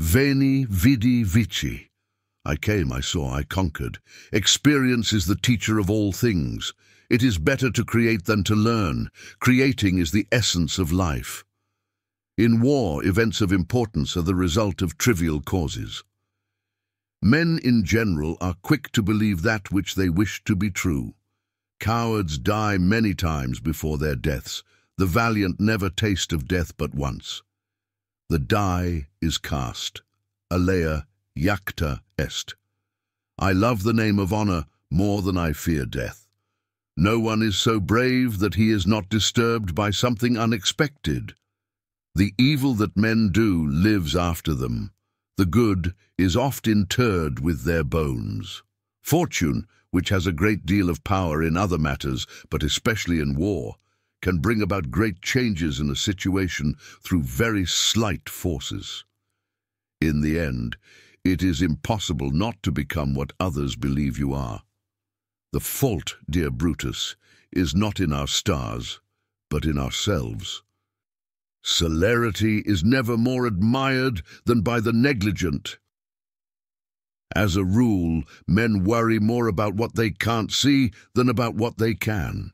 Veni, vidi, vici. I came, I saw, I conquered. Experience is the teacher of all things. It is better to create than to learn. Creating is the essence of life. In war, events of importance are the result of trivial causes. Men in general are quick to believe that which they wish to be true. Cowards die many times before their deaths. The valiant never taste of death but once. The die is cast. Alea jacta est. I love the name of honor more than I fear death. No one is so brave that he is not disturbed by something unexpected. The evil that men do lives after them. The good is oft interred with their bones. Fortune, which has a great deal of power in other matters, but especially in war, can bring about great changes in a situation through very slight forces. In the end, it is impossible not to become what others believe you are. The fault, dear Brutus, is not in our stars, but in ourselves. Celerity is never more admired than by the negligent. As a rule, men worry more about what they can't see than about what they can.